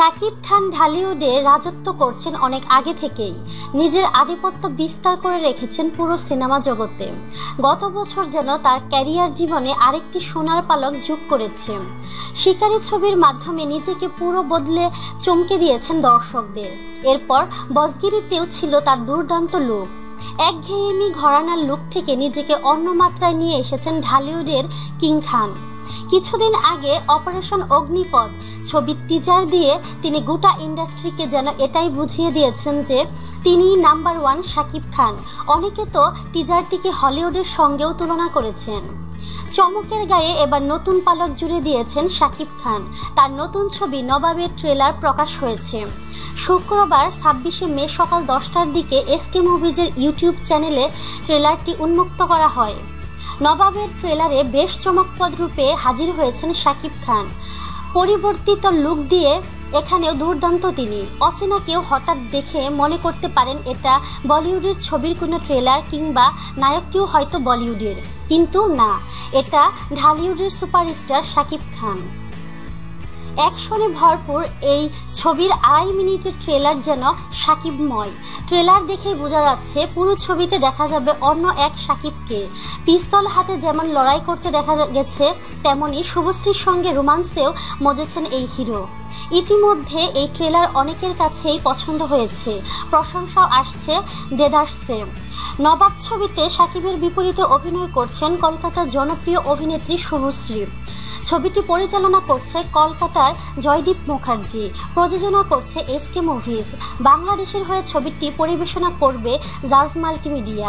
শাকিব খান ঢালিউডে রাজত্ব করছেন অনেক আগে থেকেই। নিজের আধিপত্য বিস্তার করে রেখেছেন পুরো সিনেমা জগতে। গত বছর যেন তার ক্যারিয়ার জীবনে আরেকটি সোনার পালক যোগ করেছে। শিকারী ছবির মাধ্যমে নিজেকে পুরো বদলে চমকে দিয়েছেন দর্শকদের। এরপর বসগিরিতেও ছিল তার দুর্দান্ত লুক। একঘেয়েমি ঘরানার লুক থেকে নিজেকে অন্য মাত্রায় নিয়ে এসেছেন ঢালিউডের কিং খান। কিছুদিন আগে অপারেশন অগ্নিপদ ছবির টিজার দিয়ে তিনি গোটা ইন্ডাস্ট্রিকে যেন এটাই বুঝিয়ে দিয়েছেন যে তিনি নাম্বার ওয়ান শাকিব খান। অনেকে তো টিজারটিকে হলিউডের সঙ্গেও তুলনা করেছেন। চমকের গায়ে এবার নতুন পালক জুড়ে দিয়েছেন শাকিব খান। তার নতুন ছবি নবাবের ট্রেলার প্রকাশ হয়েছে। শুক্রবার ছাব্বিশে মে সকাল দশটার দিকে এসকে মুভিজের ইউটিউব চ্যানেলে ট্রেলারটি উন্মুক্ত করা হয়। নবাবের ট্রেলারে বেশ চমকপদ রূপে হাজির হয়েছেন শাকিব খান। পরিবর্তিত লুক দিয়ে এখানেও দুর্দান্ত তিনি। অচেনা কেউ হঠাৎ দেখে মনে করতে পারেন এটা বলিউডের ছবির কোনো ট্রেলার কিংবা নায়কটিও হয়তো বলিউডের। কিন্তু না, এটা ঢালিউডের সুপারস্টার শাকিব খান। অ্যাকশনে ভরপুর এই ছবির আড়াই মিনিটের ট্রেলার যেন সাকিবময়। ট্রেলার দেখেই বোঝা যাচ্ছে পুরো ছবিতে দেখা যাবে অন্য এক সাকিবকে। পিস্তল হাতে যেমন লড়াই করতে দেখা গেছে, তেমনি শুভশ্রীর সঙ্গে রোমান্সেও মজেছেন এই হিরো। ইতিমধ্যে এই ট্রেলার অনেকের কাছেই পছন্দ হয়েছে। প্রশংসাও আসছে দেদার্সে নবাব ছবিতে সাকিবের বিপরীতে অভিনয় করছেন কলকাতার জনপ্রিয় অভিনেত্রী শুভশ্রী। ছবিটি পরিচালনা করছে কলকাতার জয়দীপ মুখার্জি, প্রযোজনা করছে এসকে মুভিজ। বাংলাদেশের হয়ে ছবিটি পরিবেশনা করবে জাজ মাল্টিমিডিয়া।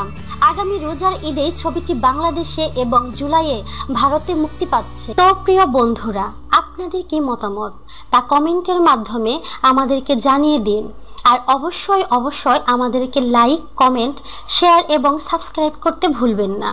আগামী রোজার ঈদেই ছবিটি বাংলাদেশে এবং জুলাইয়ে ভারতে মুক্তি পাচ্ছে। তো প্রিয় বন্ধুরা, আপনাদের কি মতামত? তা কমেন্টের মাধ্যমে আমাদেরকে জানিয়ে দিন। আর অবশ্যই অবশ্যই আমাদেরকে লাইক, কমেন্ট, শেয়ার এবং সাবস্ক্রাইব করতে ভুলবেন না।